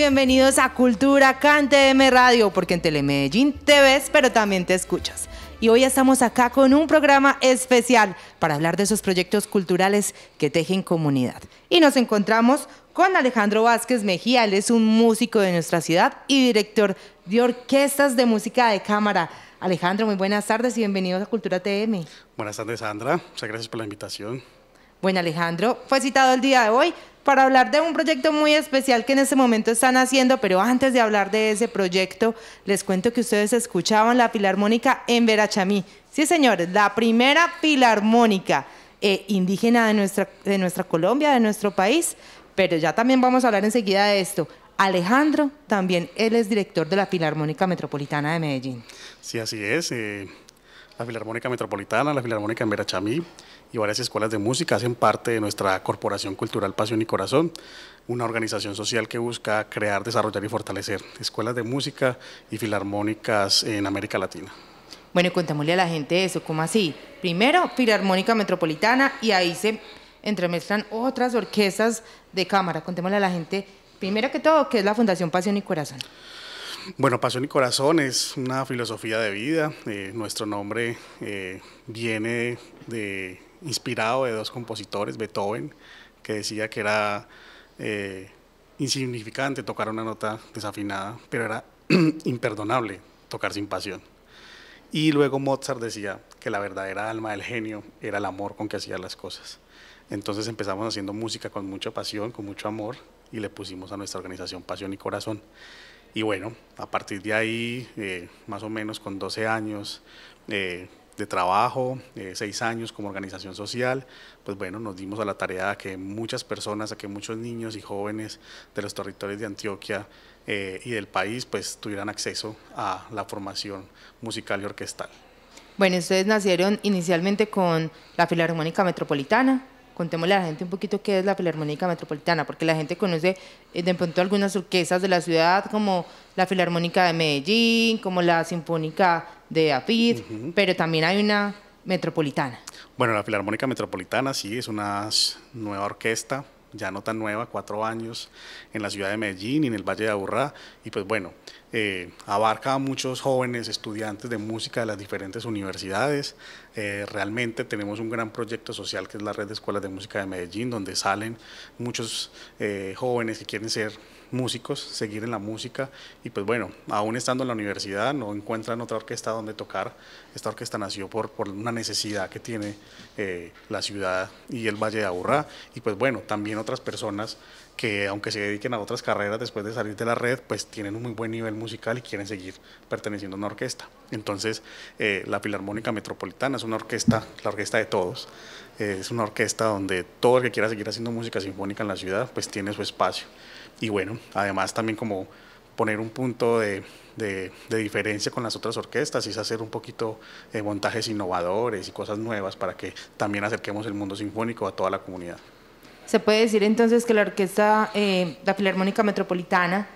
bienvenidos a Cultura Cante M Radio, porque en Telemedellín te ves, pero también te escuchas. Y hoy estamos acá con un programa especial para hablar de esos proyectos culturales que tejen comunidad. Y nos encontramos con Alejandro Vázquez Mejía, él es un músico de nuestra ciudad y director de orquestas de música de cámara. Alejandro, muy buenas tardes y bienvenidos a Cultura TM. Buenas tardes, Sandra. Muchas gracias por la invitación. Bueno, Alejandro, fue citado el día de hoy para hablar de un proyecto muy especial que en este momento están haciendo, pero antes de hablar de ese proyecto, les cuento que ustedes escuchaban la Filarmónica en Verachamí. Sí, señores, la primera Filarmónica eh, indígena de nuestra, de nuestra Colombia, de nuestro país, pero ya también vamos a hablar enseguida de esto. Alejandro, también él es director de la Filarmónica Metropolitana de Medellín. Sí, así es. Eh, la Filarmónica Metropolitana, la Filarmónica en Verachamí y varias escuelas de música hacen parte de nuestra Corporación Cultural Pasión y Corazón, una organización social que busca crear, desarrollar y fortalecer escuelas de música y filarmónicas en América Latina. Bueno, y contémosle a la gente eso, ¿cómo así? Primero, Filarmónica Metropolitana y ahí se entremezclan otras orquestas de cámara. Contémosle a la gente, primero que todo, ¿qué es la Fundación Pasión y Corazón? Bueno, Pasión y Corazón es una filosofía de vida. Eh, nuestro nombre eh, viene de inspirado de dos compositores, Beethoven, que decía que era eh, insignificante tocar una nota desafinada, pero era imperdonable tocar sin pasión. Y luego Mozart decía que la verdadera alma del genio era el amor con que hacía las cosas. Entonces empezamos haciendo música con mucha pasión, con mucho amor, y le pusimos a nuestra organización Pasión y Corazón. Y bueno, a partir de ahí, eh, más o menos con 12 años, eh, de trabajo, eh, seis años como organización social, pues bueno, nos dimos a la tarea a que muchas personas, a que muchos niños y jóvenes de los territorios de Antioquia eh, y del país pues tuvieran acceso a la formación musical y orquestal. Bueno, ustedes nacieron inicialmente con la Filarmónica Metropolitana, contémosle a la gente un poquito qué es la Filarmónica Metropolitana, porque la gente conoce eh, de pronto algunas orquestas de la ciudad, como la Filarmónica de Medellín, como la Sinfónica de APID, pero también hay una metropolitana. Bueno, la Filarmónica Metropolitana sí es una nueva orquesta ya no tan nueva, cuatro años en la ciudad de Medellín y en el Valle de Aburrá, y pues bueno, eh, abarca a muchos jóvenes estudiantes de música de las diferentes universidades. Eh, realmente tenemos un gran proyecto social que es la Red de Escuelas de Música de Medellín, donde salen muchos eh, jóvenes que quieren ser músicos, seguir en la música y pues bueno, aún estando en la universidad no encuentran otra orquesta donde tocar. Esta orquesta nació por, por una necesidad que tiene la ciudad y el Valle de Aburrá y pues bueno, también otras personas que aunque se dediquen a otras carreras después de salir de la red, pues tienen un muy buen nivel musical y quieren seguir perteneciendo a una orquesta. Entonces, eh, la Filarmónica Metropolitana es una orquesta, la orquesta de todos, eh, es una orquesta donde todo el que quiera seguir haciendo música sinfónica en la ciudad, pues tiene su espacio. Y bueno, además también como poner un punto de, de, diferencia con las otras orquestas y es hacer un poquito de montajes innovadores y cosas nuevas para que también acerquemos el mundo sinfónico a toda la comunidad. Se puede decir entonces que la orquesta, eh, la Filarmónica Metropolitana,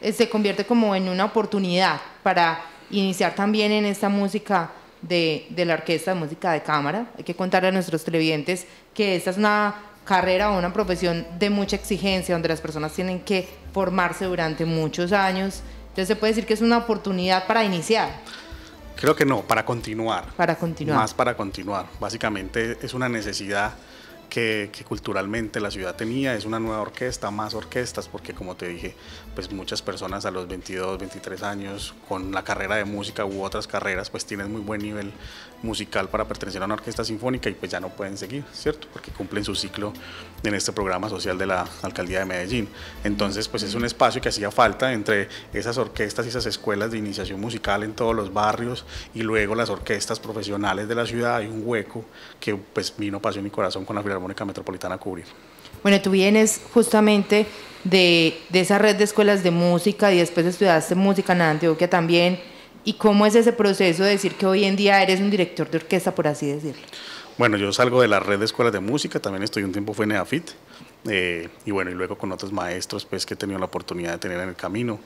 eh, se convierte como en una oportunidad para iniciar también en esta música de, de, la orquesta de música de cámara. Hay que contarle a nuestros televidentes que esta es una carrera o una profesión de mucha exigencia, donde las personas tienen que formarse durante muchos años. Entonces se puede decir que es una oportunidad para iniciar. Creo que no, para continuar. Para continuar. Más para continuar. Básicamente es una necesidad que, culturalmente la ciudad tenía, es una nueva orquesta, más orquestas, porque como te dije, pues muchas personas a los 22, 23 años con la carrera de música u otras carreras, pues tienen muy buen nivel musical para pertenecer a una orquesta sinfónica y pues ya no pueden seguir, ¿cierto? Porque cumplen su ciclo en este programa social de la Alcaldía de Medellín. Entonces, pues es un espacio que hacía falta entre esas orquestas y esas escuelas de iniciación musical en todos los barrios y luego las orquestas profesionales de la ciudad. Hay un hueco que pues vino Pasión y Corazón con la Filarmónica Metropolitana a cubrir. Bueno, tú vienes justamente de, de esa red de escuelas de música y después estudiaste música en Antioquia también ¿Y cómo es ese proceso de decir que hoy en día eres un director de orquesta, por así decirlo? Bueno, yo salgo de la red de escuelas de música, también estoy un tiempo fue en EAFIT, eh, y bueno, y luego con otros maestros pues que he tenido la oportunidad de tener en el camino.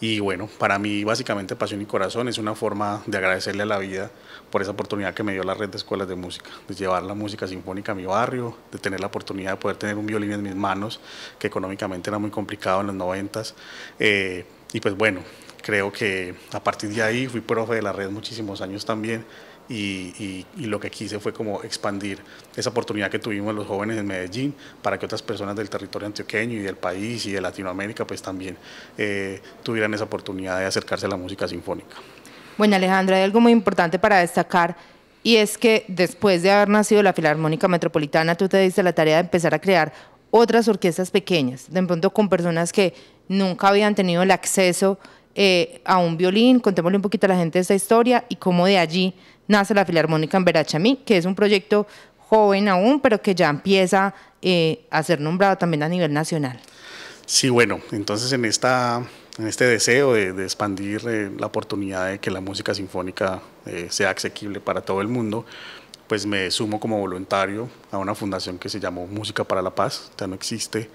Y bueno, para mí básicamente Pasión y Corazón es una forma de agradecerle a la vida por esa oportunidad que me dio la red de escuelas de música, de llevar la música sinfónica a mi barrio, de tener la oportunidad de poder tener un violín en mis manos, que económicamente era muy complicado en los noventas. Eh, y pues bueno, creo que a partir de ahí fui profe de la red muchísimos años también y, lo que quise fue como expandir esa oportunidad que tuvimos los jóvenes en Medellín para que otras personas del territorio antioqueño y del país y de Latinoamérica pues también eh, tuvieran esa oportunidad de acercarse a la música sinfónica. Bueno Alejandro, hay algo muy importante para destacar y es que después de haber nacido la Filarmónica Metropolitana, tú te diste la tarea de empezar a crear otras orquestas pequeñas, de pronto con personas que nunca habían tenido el acceso eh, a un violín, contémosle un poquito a la gente esta historia y cómo de allí nace la Filarmónica en Verachamí, que es un proyecto joven aún, pero que ya empieza eh, a ser nombrado también a nivel nacional. Sí, bueno, entonces en, esta, en este deseo de, expandir eh, la oportunidad de que la música sinfónica sea asequible para todo el mundo, pues me sumo como voluntario a una fundación que se llamó Música para la Paz, ya no existe,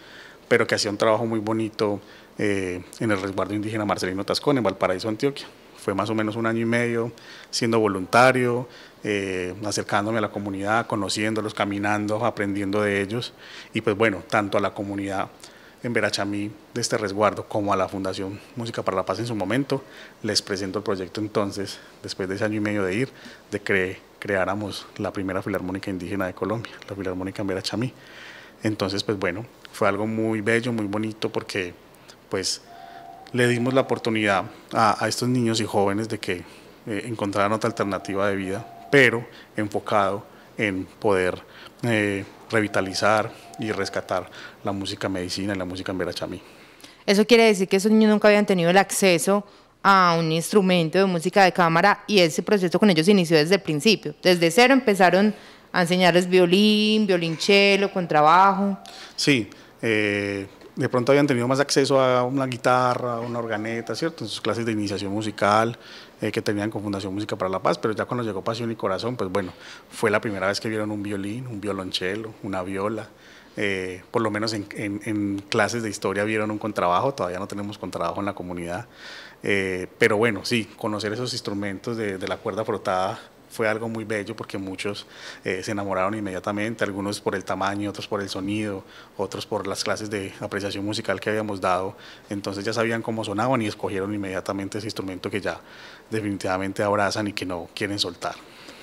pero que hacía un trabajo muy bonito en el resguardo indígena Marcelino Tascón, en Valparaíso, Antioquia fue más o menos un año y medio siendo voluntario, eh, acercándome a la comunidad, conociéndolos, caminando, aprendiendo de ellos. Y pues bueno, tanto a la comunidad en Verachamí de este resguardo como a la Fundación Música para la Paz en su momento, les presento el proyecto entonces, después de ese año y medio de ir, de que creáramos la primera filarmónica indígena de Colombia, la Filarmónica en Verachamí. Entonces, pues bueno, fue algo muy bello, muy bonito, porque pues le dimos la oportunidad a, estos niños y jóvenes de que eh, encontraran otra alternativa de vida, pero enfocado en poder eh, revitalizar y rescatar la música medicina y la música en Verachamí. Eso quiere decir que esos niños nunca habían tenido el acceso a un instrumento de música de cámara y ese proceso con ellos inició desde el principio. Desde cero empezaron a enseñarles violín, violonchelo, contrabajo. Sí, eh, de pronto habían tenido más acceso a una guitarra, a una organeta, ¿cierto? En sus clases de iniciación musical eh, que tenían con Fundación Música para la Paz, pero ya cuando llegó Pasión y Corazón, pues bueno, fue la primera vez que vieron un violín, un violonchelo, una viola. Eh, por lo menos en, clases de historia vieron un contrabajo, todavía no tenemos contrabajo en la comunidad, eh, pero bueno, sí, conocer esos instrumentos de, de la cuerda frotada fue algo muy bello porque muchos eh, se enamoraron inmediatamente, algunos por el tamaño, otros por el sonido, otros por las clases de apreciación musical que habíamos dado. Entonces ya sabían cómo sonaban y escogieron inmediatamente ese instrumento que ya definitivamente abrazan y que no quieren soltar.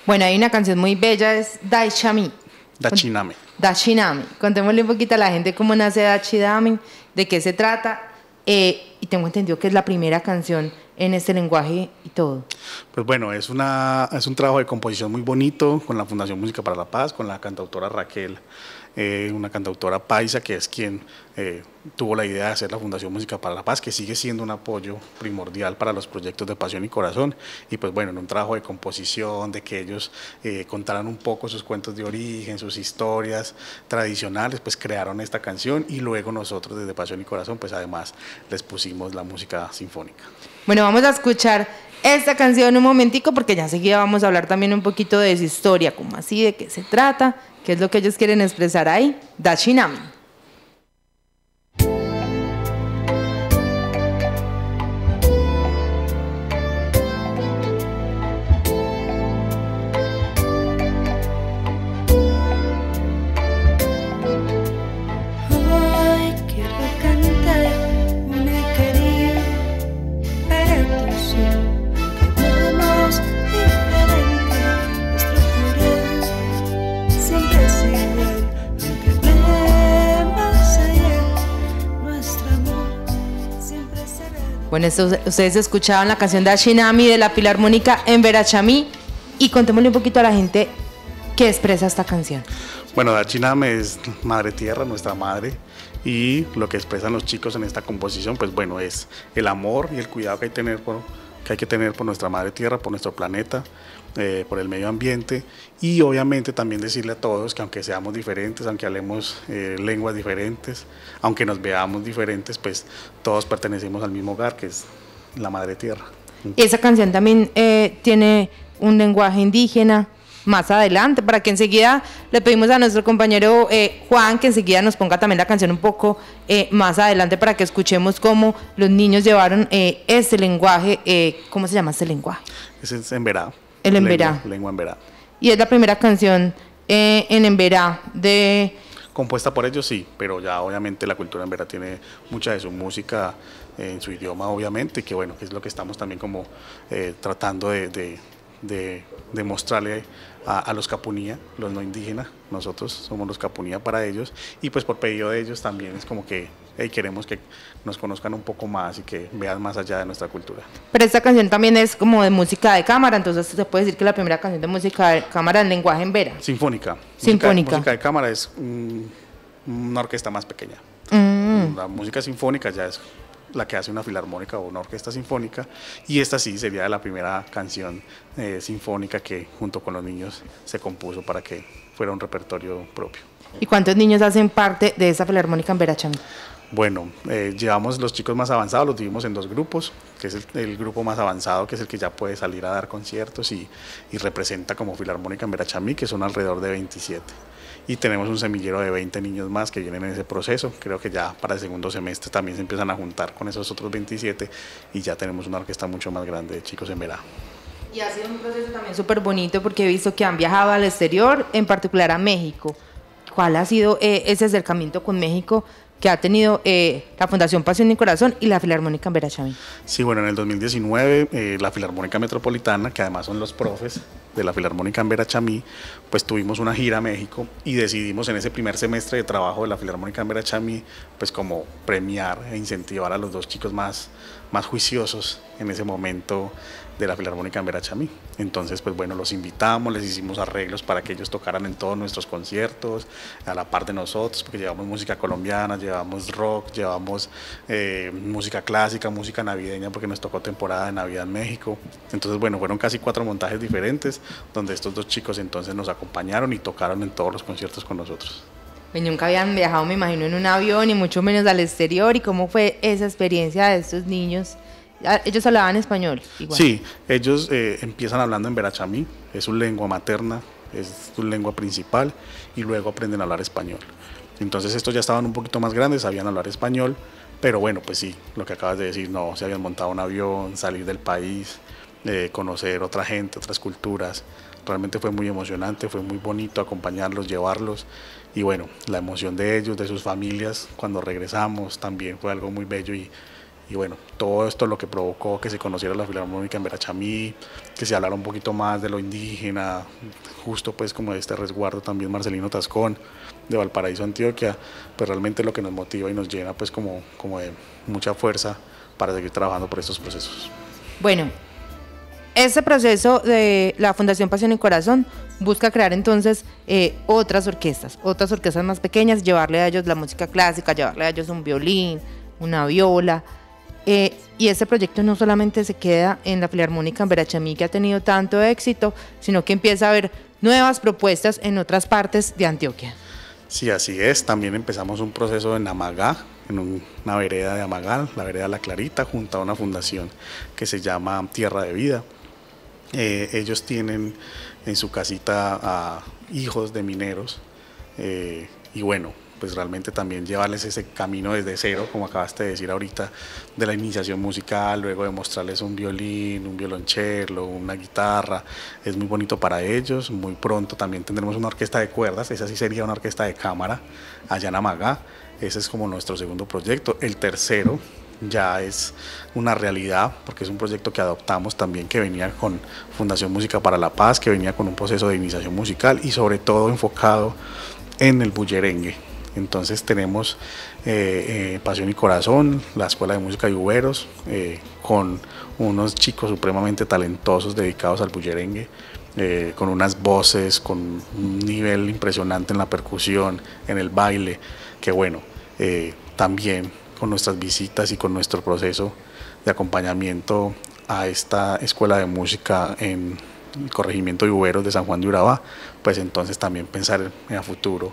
Bueno, hay una canción muy bella, es Daishami. Dachiname. Dachiname. Contémosle un poquito a la gente cómo nace Dachiname, de qué se trata. Eh, y tengo entendido que es la primera canción en este lenguaje y todo? Pues bueno, es, una, es un trabajo de composición muy bonito con la Fundación Música para la Paz, con la cantautora Raquel, eh, una cantautora paisa que es quien eh, tuvo la idea de hacer la Fundación Música para la Paz, que sigue siendo un apoyo primordial para los proyectos de Pasión y Corazón. Y pues bueno, en un trabajo de composición, de que ellos eh, contaran un poco sus cuentos de origen, sus historias tradicionales, pues crearon esta canción y luego nosotros desde Pasión y Corazón, pues además les pusimos la música sinfónica. Bueno, vamos a escuchar esta canción un momentico porque ya seguida vamos a hablar también un poquito de su historia, como así, de qué se trata, qué es lo que ellos quieren expresar ahí. Dashinam. Bueno, ustedes escuchaban la canción de Ashinami de la Filarmónica en Verachamí. Y contémosle un poquito a la gente qué expresa esta canción. Bueno, Ashinami es Madre Tierra, nuestra madre, y lo que expresan los chicos en esta composición, pues bueno, es el amor y el cuidado que hay, tener por, que hay que tener por nuestra Madre Tierra, por nuestro planeta, eh, por el medio ambiente y obviamente también decirle a todos que aunque seamos diferentes, aunque hablemos eh, lenguas diferentes, aunque nos veamos diferentes, pues todos pertenecemos al mismo hogar que es la Madre Tierra. ¿Y esa canción también eh, tiene un lenguaje indígena? más adelante, para que enseguida le pedimos a nuestro compañero eh, Juan que enseguida nos ponga también la canción un poco eh, más adelante para que escuchemos cómo los niños llevaron eh, este lenguaje, ¿cómo se llama este lenguaje? Ese es Emberá. El Emberá. Lengua, lengua Emberá. Y es la primera canción en Emberá de... Compuesta por ellos, sí, pero ya obviamente la cultura Emberá tiene mucha de su música en su idioma, obviamente, que bueno, que es lo que estamos también como tratando de, de mostrarle a, los capunía, los no indígenas, nosotros somos los capunía para ellos y pues por pedido de ellos también es como que queremos que nos conozcan un poco más y que vean más allá de nuestra cultura. Pero esta canción también es como de música de cámara, entonces se puede decir que la primera canción de música de cámara en lenguaje en vera. Sinfónica. Sinfónica. Música, de cámara es una orquesta más pequeña. Mm. La música sinfónica ya es la que hace una filarmónica o una orquesta sinfónica, y esta sí sería la primera canción eh, sinfónica que junto con los niños se compuso para que fuera un repertorio propio. ¿Y cuántos niños hacen parte de esa filarmónica en Verachami? Bueno, eh, llevamos los chicos más avanzados, los dividimos en dos grupos, que es el, grupo más avanzado, que es el que ya puede salir a dar conciertos y, y representa como filarmónica en Verachamí, que son alrededor de 27 y tenemos un semillero de 20 niños más que vienen en ese proceso. Creo que ya para el segundo semestre también se empiezan a juntar con esos otros 27 y ya tenemos una orquesta mucho más grande de chicos en Verá. Y ha sido un proceso también súper bonito porque he visto que han viajado al exterior, en particular a México. ¿Cuál ha sido eh, ese acercamiento con México que ha tenido eh, la Fundación Pasión y Corazón y la Filarmónica en Verachamí. Sí, bueno, en el 2019 eh, la Filarmónica Metropolitana, que además son los profes de la Filarmónica en Verachamí, pues tuvimos una gira a México y decidimos en ese primer semestre de trabajo de la Filarmónica en Verachamí, pues como premiar e incentivar a los dos chicos más, más juiciosos en ese momento de la Filarmónica en Verachamí. Entonces, pues bueno, los invitamos, les hicimos arreglos para que ellos tocaran en todos nuestros conciertos, a la par de nosotros, porque llevamos música colombiana, llevamos rock, llevamos eh, música clásica, música navideña, porque nos tocó temporada de Navidad en México. Entonces, bueno, fueron casi cuatro montajes diferentes, donde estos dos chicos entonces nos acompañaron y tocaron en todos los conciertos con nosotros. Nunca habían viajado, me imagino, en un avión y mucho menos al exterior. ¿Y cómo fue esa experiencia de estos niños? Ah, ellos hablaban español. Igual. Sí, ellos eh, empiezan hablando en verachamí, es su lengua materna, es su lengua principal, y luego aprenden a hablar español. Entonces estos ya estaban un poquito más grandes, sabían hablar español, pero bueno, pues sí, lo que acabas de decir, no, se habían montado un avión, salir del país, eh, conocer otra gente, otras culturas. Realmente fue muy emocionante, fue muy bonito acompañarlos, llevarlos y bueno, la emoción de ellos, de sus familias, cuando regresamos también fue algo muy bello y y bueno, todo esto lo que provocó que se conociera la Filarmónica en Verachamí, que se hablara un poquito más de lo indígena, justo pues como de este resguardo también Marcelino Tascón de Valparaíso, Antioquia, pues realmente lo que nos motiva y nos llena pues como, como de mucha fuerza para seguir trabajando por estos procesos. Bueno, este proceso de la Fundación Pasión y Corazón busca crear entonces eh, otras orquestas, otras orquestas más pequeñas, llevarle a ellos la música clásica, llevarle a ellos un violín, una viola, eh, y este proyecto no solamente se queda en la Filarmónica en Verachamí, que ha tenido tanto éxito, sino que empieza a haber nuevas propuestas en otras partes de Antioquia. Sí, así es. También empezamos un proceso en Amagá, en una vereda de Amagá, la vereda La Clarita, junto a una fundación que se llama Tierra de Vida. Eh, ellos tienen en su casita a hijos de mineros eh, y bueno, pues realmente también llevarles ese camino desde cero, como acabaste de decir ahorita, de la iniciación musical, luego de mostrarles un violín, un violonchelo, una guitarra, es muy bonito para ellos. Muy pronto también tendremos una orquesta de cuerdas, esa sí sería una orquesta de cámara allá en Amagá, ese es como nuestro segundo proyecto. El tercero ya es una realidad, porque es un proyecto que adoptamos también, que venía con Fundación Música para la Paz, que venía con un proceso de iniciación musical y sobre todo enfocado en el bullerengue. Entonces tenemos eh, eh, Pasión y Corazón, la Escuela de Música de Uberos, eh, con unos chicos supremamente talentosos dedicados al bullerengue, con unas voces, con un nivel impresionante en la percusión, en el baile, que bueno, también con nuestras visitas y con nuestro proceso de acompañamiento a esta escuela de música en el corregimiento de Uberos de San Juan de Urabá, pues entonces también pensar en el futuro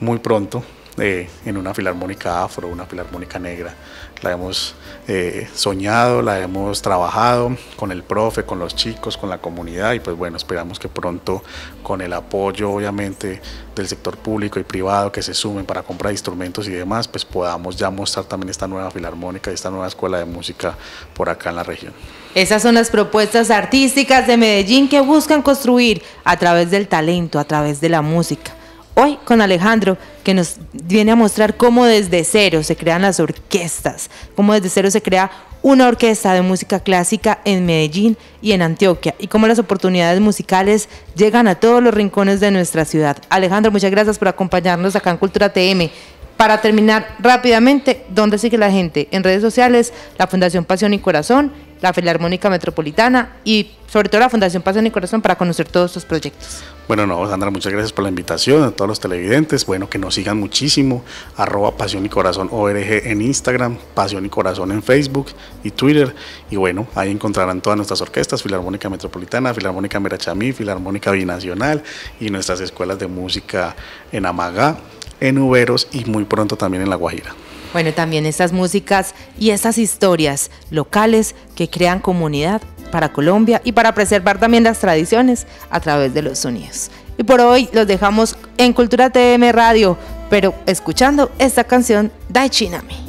muy pronto eh, en una filarmónica afro, una filarmónica negra. La hemos eh, soñado, la hemos trabajado con el profe, con los chicos, con la comunidad y pues bueno, esperamos que pronto con el apoyo obviamente del sector público y privado que se sumen para comprar instrumentos y demás, pues podamos ya mostrar también esta nueva filarmónica y esta nueva escuela de música por acá en la región. Esas son las propuestas artísticas de Medellín que buscan construir a través del talento, a través de la música. Hoy con Alejandro, que nos viene a mostrar cómo desde cero se crean las orquestas, cómo desde cero se crea una orquesta de música clásica en Medellín y en Antioquia, y cómo las oportunidades musicales llegan a todos los rincones de nuestra ciudad. Alejandro, muchas gracias por acompañarnos acá en Cultura TM. Para terminar rápidamente, ¿dónde sigue la gente? En redes sociales, la Fundación Pasión y Corazón la Filarmónica Metropolitana y sobre todo la Fundación Pasión y Corazón para conocer todos estos proyectos. Bueno, no, Sandra, muchas gracias por la invitación a todos los televidentes. Bueno, que nos sigan muchísimo. Arroba Pasión y Corazón ORG en Instagram, Pasión y Corazón en Facebook y Twitter. Y bueno, ahí encontrarán todas nuestras orquestas, Filarmónica Metropolitana, Filarmónica Merachamí, Filarmónica Binacional y nuestras escuelas de música en Amagá, en Uberos y muy pronto también en La Guajira. Bueno, también estas músicas y estas historias locales que crean comunidad para Colombia y para preservar también las tradiciones a través de los sonidos. Y por hoy los dejamos en Cultura TM Radio, pero escuchando esta canción Dai Chinami.